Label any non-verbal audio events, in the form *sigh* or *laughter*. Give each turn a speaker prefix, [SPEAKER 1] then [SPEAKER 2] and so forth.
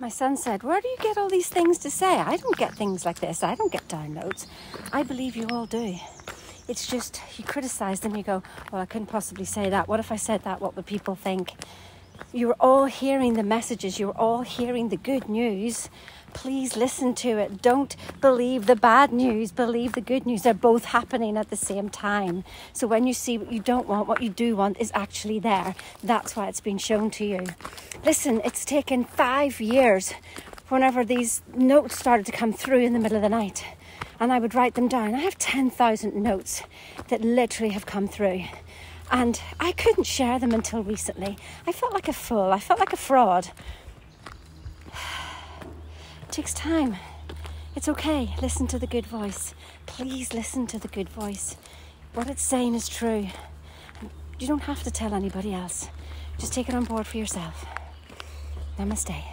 [SPEAKER 1] My son said, Where do you get all these things to say? I don't get things like this. I don't get downloads. I believe you all do. It's just you criticize them, you go, Well, I couldn't possibly say that. What if I said that? What would people think? You're all hearing the messages, you're all hearing the good news. Please listen to it. Don't believe the bad news, believe the good news. They're both happening at the same time. So when you see what you don't want, what you do want is actually there. That's why it's been shown to you. Listen, it's taken five years whenever these notes started to come through in the middle of the night. And I would write them down. I have 10,000 notes that literally have come through. And I couldn't share them until recently. I felt like a fool. I felt like a fraud. *sighs* It takes time. It's okay. Listen to the good voice. Please listen to the good voice. What it's saying is true. You don't have to tell anybody else. Just take it on board for yourself. Namaste.